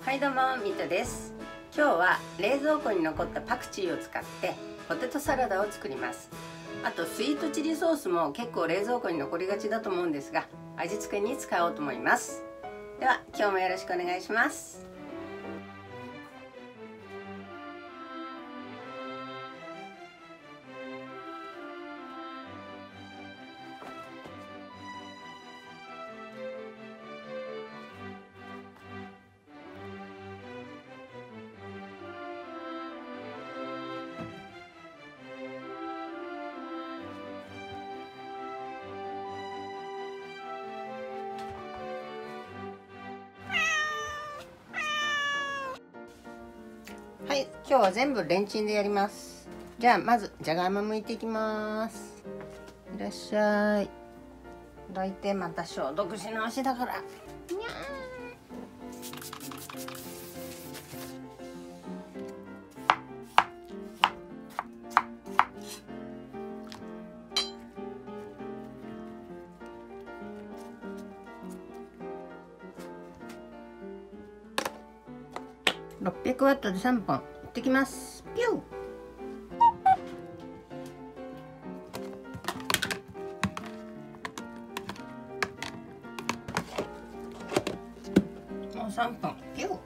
はいどうもミトです。今日は冷蔵庫に残ったパクチーを使ってポテトサラダを作ります。あとスイートチリソースも結構冷蔵庫に残りがちだと思うんですが味付けに使おうと思います。では今日もよろしくお願いします。はい今日は全部レンチンでやります。じゃあまずじゃがいも剥いていきます。いらっしゃい。どいてまた消毒し直しだから。にゃ600ワットで3本。いってきます。ピュー3分ピュー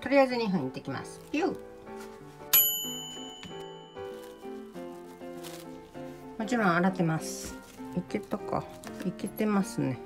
とりあえず2分いってきます。ピューもちろん洗ってます。いけたか。いけてますね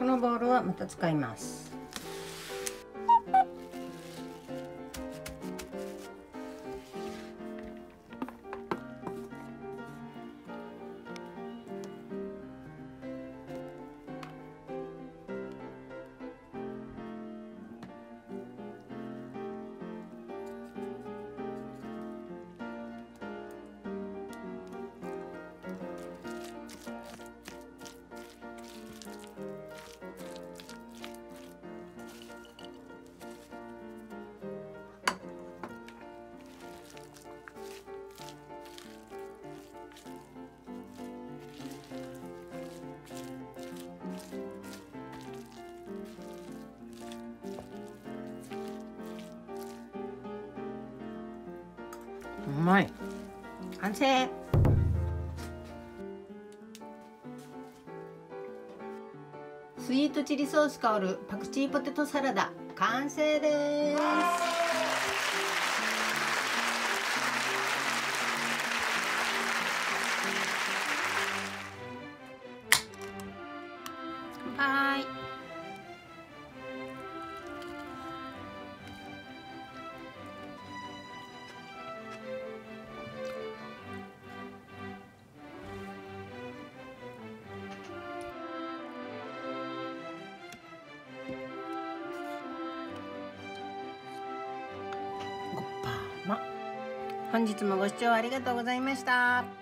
このボールはまた使います。うまい。完成スイートチリソース香るパクチーポテトサラダ。完成です。本日もご視聴ありがとうございました。